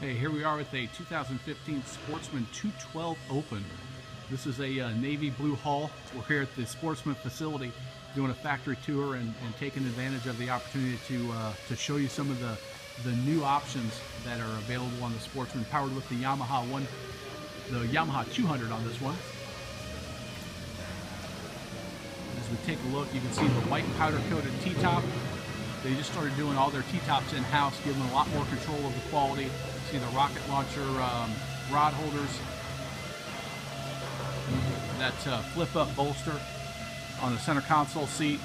Hey, here we are with a 2015 Sportsman 212 Open. This is a uh, navy blue hull. We're here at the Sportsman facility doing a factory tour and, and taking advantage of the opportunity to uh, to show you some of the the new options that are available on the Sportsman, powered with the Yamaha one, the Yamaha 200 on this one. As we take a look, you can see the white powder coated T-top. They just started doing all their T-tops in-house, giving a lot more control of the quality. See the rocket launcher um, rod holders, that uh, flip-up bolster on the center console seat.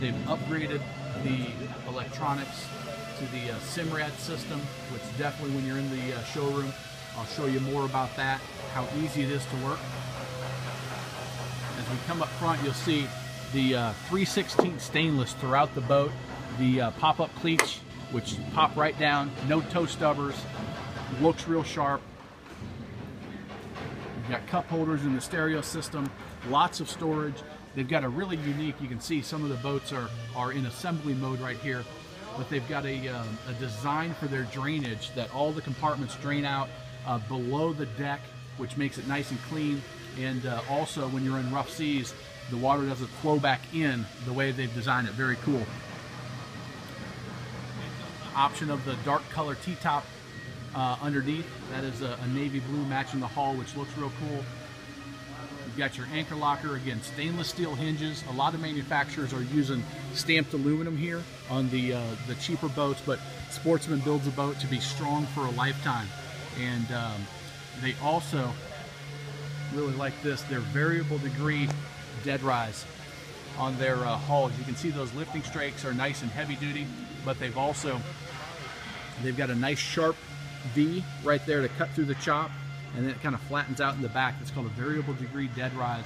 They've upgraded the electronics to the uh, Simrad system, which definitely when you're in the uh, showroom, I'll show you more about that, how easy it is to work. As we come up front, you'll see the uh, 316 stainless throughout the boat, the uh, pop-up cleats, which pop right down, no toe stubbers, looks real sharp. You've got cup holders in the stereo system, lots of storage. They've got a really unique, you can see some of the boats are, are in assembly mode right here, but they've got a, uh, a design for their drainage that all the compartments drain out uh, below the deck, which makes it nice and clean. And uh, also when you're in rough seas, the water doesn't flow back in the way they've designed it. Very cool. Option of the dark color T-top uh, underneath. That is a, a, navy blue matching the hull, which looks real cool. You've got your anchor locker, again, stainless steel hinges. A lot of manufacturers are using stamped aluminum here on the, uh, the cheaper boats, but Sportsman builds a boat to be strong for a lifetime. And um, they also really like this, their variable degree dead rise on their uh, hulls. You can see those lifting strakes are nice and heavy duty, but they've also, they've got a nice sharp V right there to cut through the chop and then it kind of flattens out in the back. It's called a variable degree dead rise.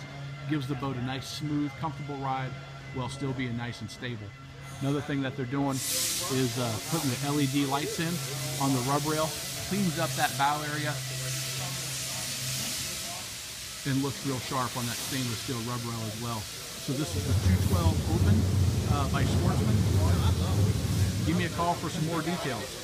Gives the boat a nice, smooth, comfortable ride while still being nice and stable. Another thing that they're doing is uh, putting the LED lights in on the rub rail. Cleans up that bow area and looks real sharp on that stainless steel rub rail as well. So this is the 212 Open uh, by Sportsman. Give me a call for some more details.